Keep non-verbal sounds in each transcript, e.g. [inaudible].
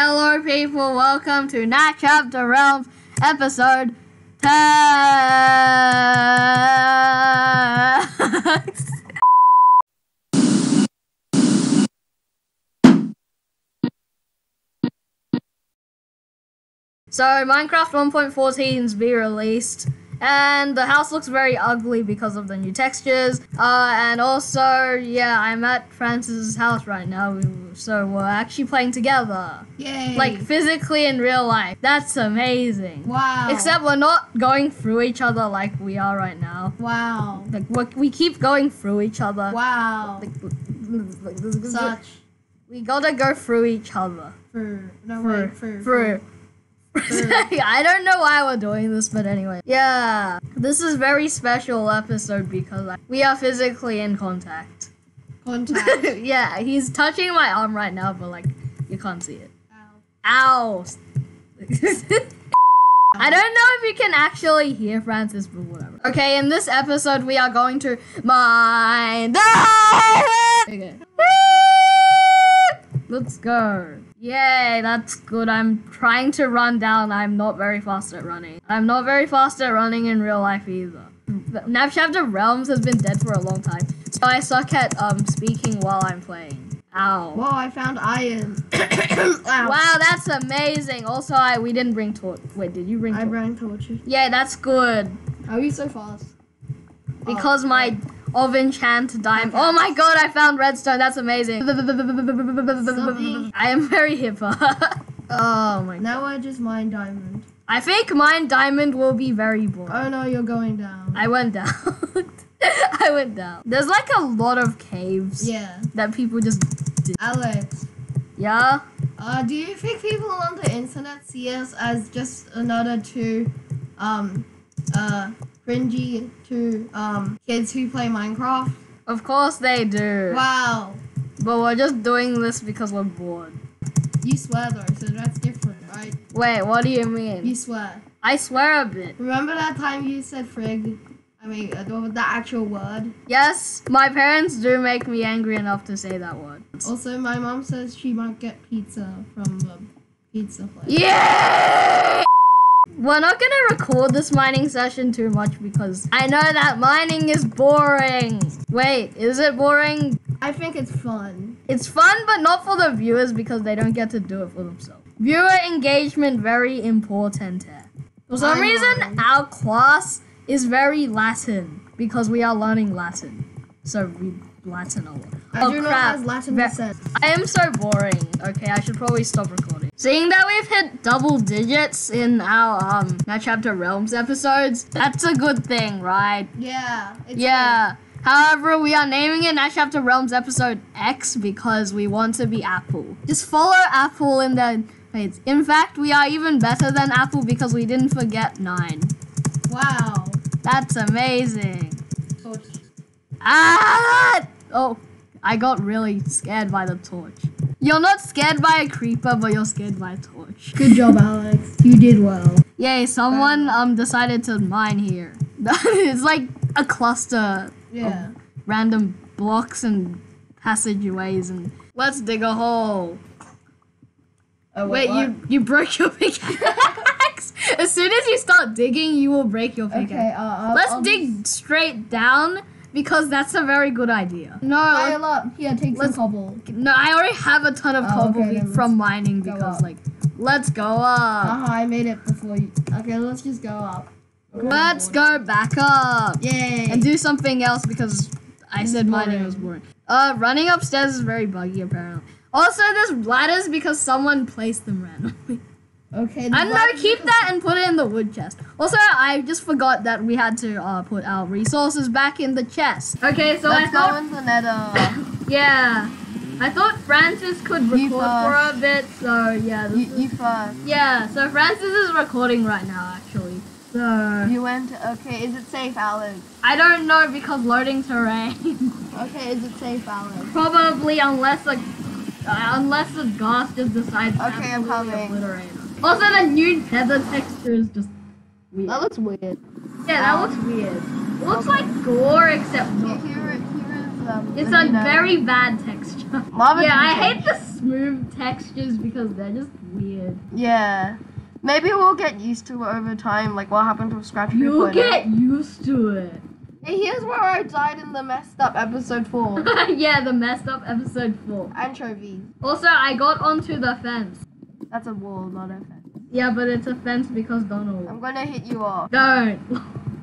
Hello, people. Welcome to Natchabta Realms, episode 10. [laughs] so, Minecraft 1.14's be released. And the house looks very ugly because of the new textures. Uh, and also, yeah, I'm at Francis's house right now, so we're actually playing together. Yay! Like physically in real life. That's amazing. wow. Except we're not going through each other like we are right now. wow. Like we keep going through each other. Wow. Like, Such we gotta go through each other. Through. no Through. wait for Through. Mm. [laughs] I don't know why we're doing this, but anyway. Yeah, this is very special episode because like, we are physically in contact. contact. [laughs] yeah, he's touching my arm right now, but like you can't see it. Ow. Ow! [laughs] I don't know if you can actually hear Francis, but whatever. Okay, in this episode, we are going to diamond. Okay. Let's go. Yay, that's good. I'm trying to run down. I'm not very fast at running. I'm not very fast at running in real life either. Natchabta Realms has been dead for a long time, so I suck at um speaking while I'm playing. Ow. Whoa! I found iron. [coughs] Ow. Wow, that's amazing. Also, I we didn't bring torch. Wait, did you bring I torch? ran torches. Yeah, that's good How are you so fast? because my of enchant diamond. Oh my god, I found redstone. That's amazing. I am very hipper. [laughs] oh my. God. Now I just mine diamond. I think mine diamond will be very boring. Oh no, you're going down. I went down. [laughs] I went down. There's like a lot of caves yeah. that people just. Alex. Yeah. Uh, do you think people on the internet see us as just another two, um, uh, cringy to um, kids who play Minecraft? Of course they do. Wow. But we're just doing this because we're bored. You swear though, so that's different, right? Wait, what do you mean? You swear. I swear a bit. Remember that time you said frig? I mean, uh, the the actual word. Yes, my parents do make me angry enough to say that word. Also, my mom says she might get pizza from the pizza place. Yeah! We're not gonna record this mining session too much because I know that mining is boring. Wait, is it boring? I think it's fun. It's fun, but not for the viewers because they don't get to do it for themselves. Viewer engagement very important here. For some I reason, know. our class is very Latin because we are learning Latin. So we Latin a lot. I oh do not crap! have Latin Ve-. I am so boring. Okay, I should probably stop recording. Seeing that we've hit double digits in our um Natchabta Realms episodes, that's a good thing, right? Yeah. It's Yeah. However, we are naming it Natchabta Realms episode X because we want to be Apple. Just follow Apple in the page. In fact, we are even better than Apple because we didn't forget nine. Wow. That's amazing. Torch. Ah! Oh, I got really scared by the torch. You're not scared by a creeper, but you're scared by a torch. Good job, Alex. You did well. Yay, someone um decided to mine here. [laughs] it's like a cluster Yeah. random blocks and passageways and let's dig a hole. Oh, Wait, you you broke your [laughs] pickaxe. as soon as you start digging, you will break your pickaxe. Okay. Uh, I'll, Let's I'll dig straight down because that's a very good idea. No, Pile up. Here, take some cobble. no, I already have a ton of Oh, cobble okay, from mining because like, let's go up. Haha, I made it before you. Okay, let's just go up. Let's go back up Yay. and do something else because I said mining was boring. Uh, running upstairs is very buggy apparently. Also, there's ladders because someone placed them randomly. [laughs] okay. I'm gonna keep that and put it in the wood chest. Also, I just forgot that we had to uh, put our resources back in the chest. Okay, so I Let's thought go in the nether. [coughs] Yeah. I thought Francis could record You for a bit, so yeah. You, you first. yeah, so Francis is recording right now, actually. So You went. Okay, is it safe, Alex? I don't know because loading terrain. [laughs] Okay, is it safe, Alex? Probably unless like uh, unless the gas just decides to Okay, I'm coming. obliterate. Also, the new nether texture is just weird. That looks weird. yeah, that looks weird. It looks like gore except not. here, here is um, them. It's but, a you very bad texture. Lava yeah, I hate the smooth textures because they're just weird. Yeah. Maybe we'll get used to it over time, like what happened with Scratch You'll 3.0. get used to it. Hey, here's where I died in the messed up episode 4. [laughs] yeah, the messed up episode 4. Anchovies. Also, I got onto the fence. That's a wall, not a fence. Yeah, but it's a fence because Donald. I'm gonna hit you off. Don't.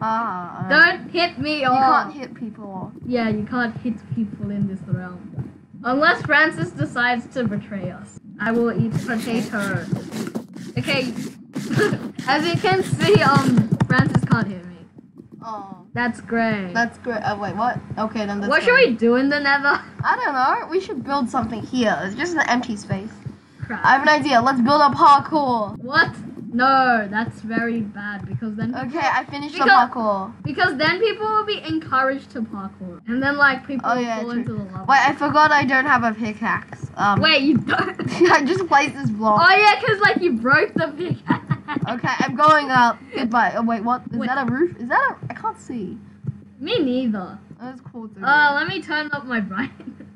Ah. Don't hit me You off. You can't hit people off. Yeah, you can't hit people in this realm. Unless Francis decides to betray us. I will eat potato. Okay. [laughs] As you can see, um, Francis can't hit me. Oh. That's great. That's great. Oh, wait, what? Okay, then that's what should great. we do in the nether? I don't know. We should build something here. It's just an empty space. Crap. I have an idea. Let's build a parkour. What? No, that's very bad because then Okay, I finished the parkour. because then people will be encouraged to parkour, and then like people Oh, will yeah, fall true. into the lava. Wait, I forgot I don't have a pickaxe. Um, Wait, you don't? [laughs] I just placed this block. oh yeah, cause like you broke the pickaxe. Okay, I'm going up. Goodbye. Oh wait, what? Is Wait. that a roof? Is that a? I can't see. Me neither. That's cool. Through Uh, let me turn up my [laughs] brightness.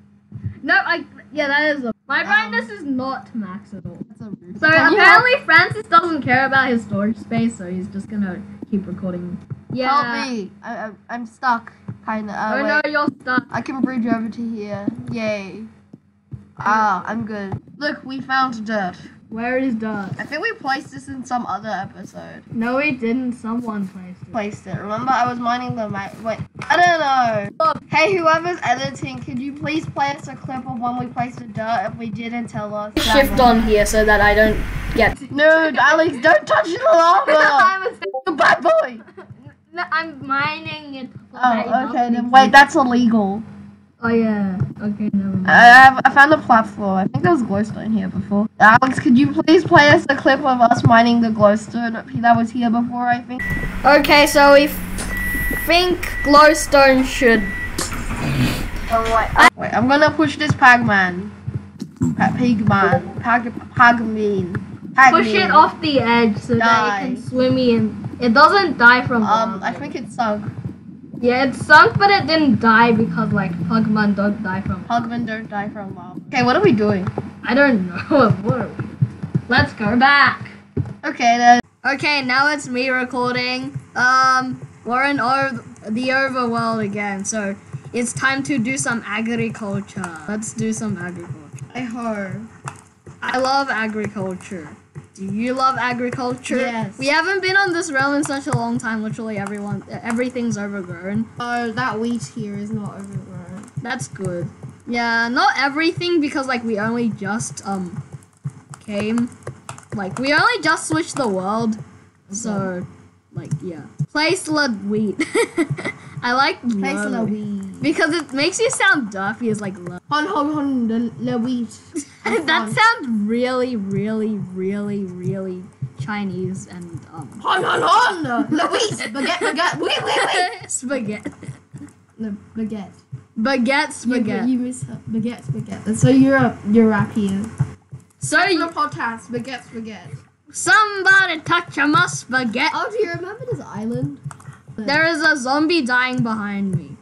no, I yeah, that is a, my Um, is not max at all. That's a. So Can you apparently Francis doesn't care about his storage space, so he's just gonna keep recording. Yeah. help me? I, I, I'm stuck. Kinda. Uh, Oh wait. no, you're stuck. I can bridge over to here. Yay. Ah, I'm good. Look, we found dirt. Where is dirt? I think we placed this in some other episode. No, we didn't. Someone placed it. Placed it. Remember, I was mining the map. Wait, I don't know. Hey, whoever's editing, could you please play us a clip of when we placed the dirt if we didn't tell us? Shift on here so that I don't get. No, Alex, don't touch the lava. [laughs] I'm, a, You bad boy. [laughs] I'm mining it. so that it Oh, okay. Then wait, that's illegal. Oh yeah. Okay, never mind. I have, I found a platform. I think there was glowstone here before. Alex, could you please play us a clip of us mining the glowstone that was here before? I think. Okay, so we think glowstone should. Wait, I'm gonna push this Pagman. Pa- Pigman. Pag Pagmean. Pagmean. Push it off the edge so that it can swim in. It doesn't die from Um, lava. I think it sunk. Yeah, it sunk, but it didn't die because like Pokemon don't die from. Pugman don't die from lava. Okay, what are we doing? I don't [laughs] know. What are we- Let's go back. Okay then. Okay, now it's me recording. Um, we're in over the overworld again, so it's time to do some agriculture. Let's do some agriculture. I heard. I love agriculture. Do you love agriculture? Yes. We haven't been on this realm in such a long time. Literally, everyone, everything's overgrown. Oh, that wheat here is not overgrown. That's good. Yeah, not everything because like we only just um came. Like we only just switched the world. So like yeah. Place la wheat. [laughs] I like Place la the wheat. Because it makes you sound duffy as like. Hon hon hon the wheat. [laughs] that sounds really, really, really, really Chinese and um Hon hon hon the wheat. Baguette baguette. Wait wait wait. [laughs] spaghetti. The baguette. Baguette spaghetti. You, you miss her. Baguette spaghetti. So you're a you're here. so On you, podcast, baguette spaghetti. somebody touch a my spaghetti. Oh, do you remember this island? There is a zombie dying behind me.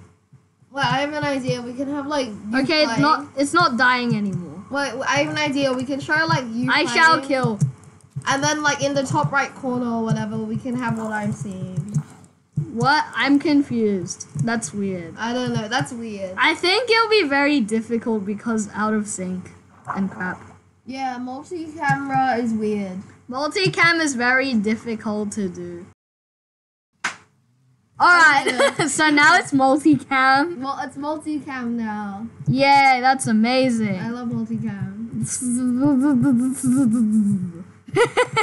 Wait, I have an idea. We can have like. Okay, it's not it's not dying anymore. Wait, I have an idea. We can show like you. I shall kill. And then like in the top right corner or whatever, we can have what I'm seeing. What? I'm confused. That's weird. I don't know. That's weird. I think it'll be very difficult because out of sync and crap. Yeah, multi-camera is weird. Multicam is very difficult to do. Alright, [laughs] so now it's multicam. Well, it's multi-cam now. Yay, that's amazing. I love multi-cam. this [laughs]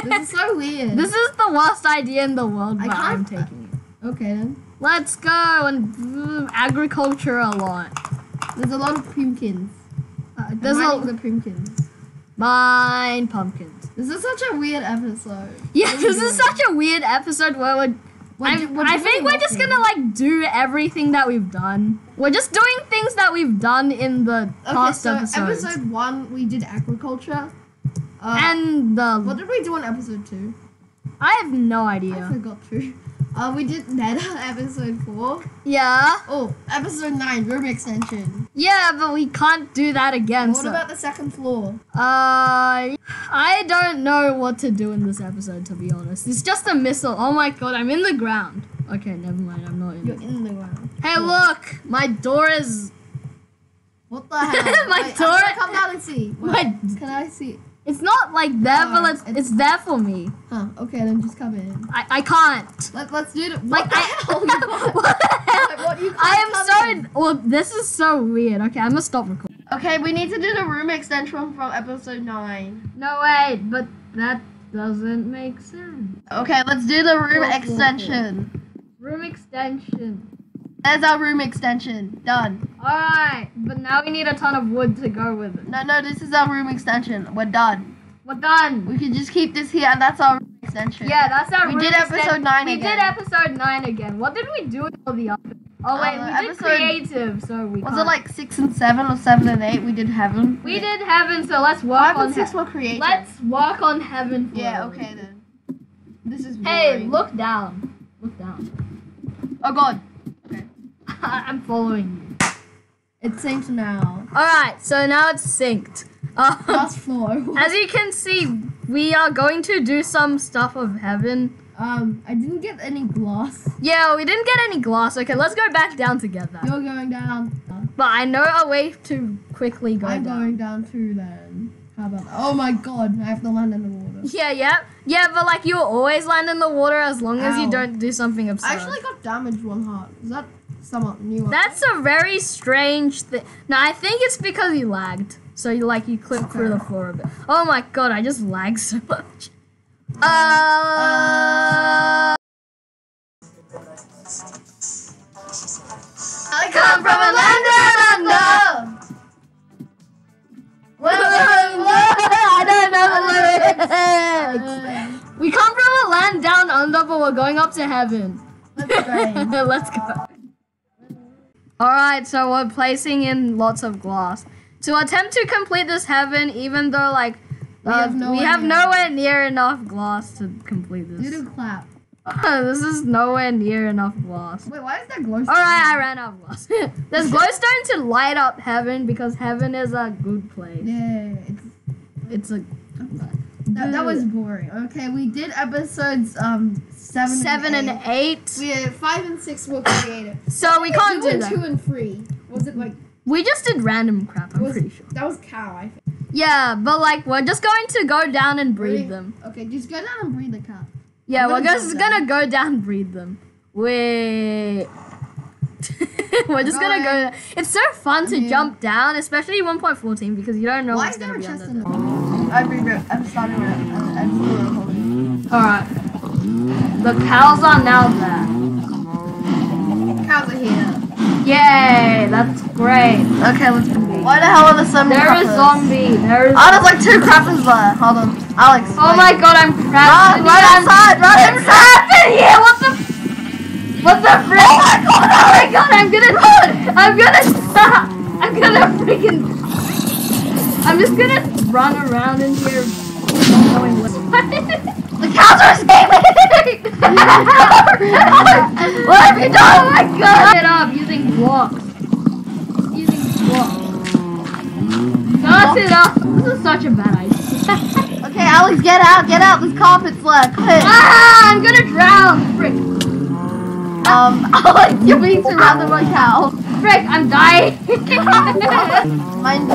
This is so weird. This is the worst idea in the world, but I'm can't- taking it. okay then. Let's go and agriculture a lot. There's a lot of pumpkins. Uh, there's a the pumpkins. mine pumpkins. This is such a weird episode. Yeah, this is such a weird episode where we're. We're I'm- do- we're I think we're just gonna like do everything that we've done. We're just doing things that we've done in the Okay, past so episodes. episode one we did agriculture. Uh, and the what did we do on episode two? I have no idea. I forgot to. Uh, we did Nether [laughs] episode four. Yeah. Oh, episode nine, room extension. Yeah, but we can't do that again. What so- about the second floor? Uh, I don't know what to do in this episode, to be honest. It's just a missile. Oh my god, I'm in the ground. Okay, never mind. I'm not in. You're in the ground. Hey, look! My door is. What the hell? [laughs] My Wait, door- come down and see. Wait, [laughs] My. Can I see? It's not like there, but Uh, it's, it's- there for me. Huh? Okay, then just come in. I, I can't. Let, let's do it. Like, I. [laughs] hell? You can't- what? [laughs] Like, what, you I am in. so. Well, this is so weird. Okay, I'm gonna stop recording. Okay, we need to do the room extension from episode nine. No, wait, but that doesn't make sense. Okay, let's do the room extension. Room extension. There's our room extension. Done. Alright, but now we need a ton of wood to go with it. No, no, this is our room extension. We're done. We're done. We can just keep this here, and that's our room extension. Yeah, that's our We did episode exten- nine We again. did episode nine again. What did we do in all the others? Oh wait, Uh, we did episode- creative, so we Was can't. it like six and seven or seven and eight? We did heaven. we did heaven, so let's work Five on and six he- were creative. Let's work on heaven. For Yeah. Okay then. This is. Hey, look down. Look down. Oh God. [laughs] I'm following you. It sinks now. All right, so now it's synced. [laughs] Last floor. as you can see, we are going to do some stuff of heaven. um, I didn't get any glass. Yeah, we didn't get any glass. Okay, let's go back down together. You're going down. But I know a way to quickly go I'm down. going down too then. How about? Oh my God! I have to land in the water. Yeah, yeah, yeah. But like you'll always land in the water as long as you don't do something absurd. I actually got damaged one heart. Is that somewhat new? That's a very strange thing. No, I think it's because you lagged. So you like you clipped through the floor a bit. Oh my god, I just lagged so much. Uh, I come from a land down under. I don't know the lyrics. We come from a land down under, but we're going up to heaven. [laughs] Let's go. Alright, so we're placing in lots of glass. To attempt to complete this heaven, even though like We uh, have nowhere we have near- nowhere near enough glass to complete Do this. the clap. [laughs] this is nowhere near enough glass. Wait, why is there glow? Alright, I ran out of glass. [laughs] There's glowstone to light up heaven because heaven is a good place. Yeah, it's, It's a that, that was boring. Okay, we did episodes um seven, seven and and eight. eight. We had five and six were creative. So we can't two do and that. two and three. Was it like We just did random crap, I'm was, pretty sure. that was cow? I think. Yeah, but like we're just going to go down and breed Really? them. Okay, just go down and breed the cow. Yeah, we're just gonna go down and breed them. Wait. [laughs] we're just gonna go. It's so fun to Yeah. jump down, especially 1.14 because you don't know Why what's is there gonna a be chest under there. The? I re- I'm starting with. I'm, I'm still recording. All right. The cows are now there. Cows are here. Yay! That's great. Okay, let's continue. Why the hell are there so many There is crappers? zombie. There is. Oh, there's like two crappers there. Hold on, Alex. Oh wait. my god, I'm trapped. Run, run I'm outside, run I'm inside. trapped in here. What the? What the frick? Oh my god! Oh my god! I'm gonna run. I'm gonna. [laughs] I'm gonna freaking. I'm just gonna run around in here, not knowing what. The cows are escaping. what have you done? Oh my god! It up using blocks. Using blocks. Got it up. This is such a bad idea. okay, Alex, get out, get out. There's carpets left. Quick. [laughs] ah! I'm gonna drown. Frick. Um, [laughs] Alex, you're being surrounded by cows. Frick, I'm dying. [laughs] Mind,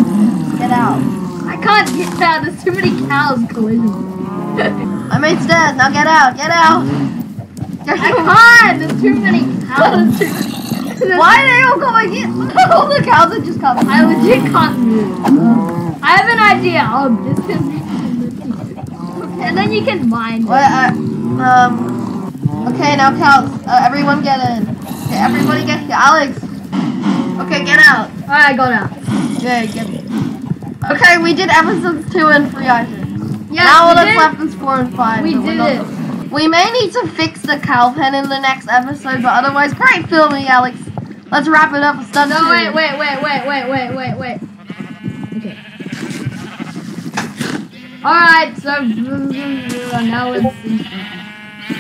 get out. I can't get out. There's too many cows collision. [laughs] I made stairs. Now get out, get out. I can't. There's too many cows. [laughs] Why are they all going in? all the cows are just coming. I legit can't move. I have an idea. Oh, this can. And then you can mine. Wait, uh, um. Okay, now cows. Uh, everyone get in. Okay, everybody get. Alex. Okay, get out. Alright, go now. out. Yeah, get Okay, we did episodes two and three, I think. Yeah, now all that's left is four and five. We did it. We may need to fix the cow pen in the next episode, but otherwise, great filming, Alex. Let's wrap it up with stunt No, wait, wait, wait, wait, wait, wait, wait, wait. Okay. Alright, so now it's.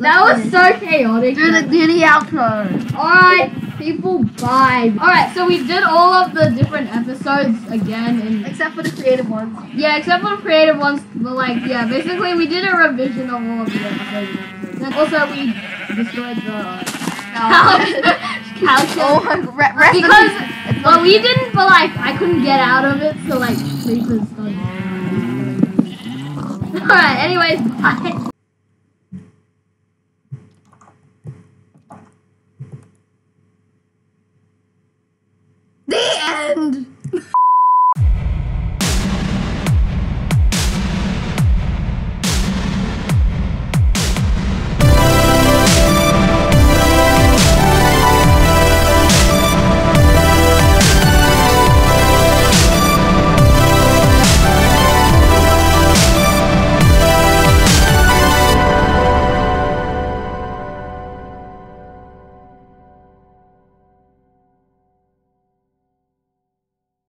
That was so chaotic. Do the do the outro. Alright, people, bye. Alright, so we did all of the different episodes again and Except for the creative ones. yeah, except for the creative ones, but like yeah, basically we did a revision of all of the episodes. And also we destroyed the couch. couch. [laughs] Oh, re- rest Because. Well we didn't but like I couldn't get out of it, so like creepers started. Alright, anyways, bye. The end. [laughs]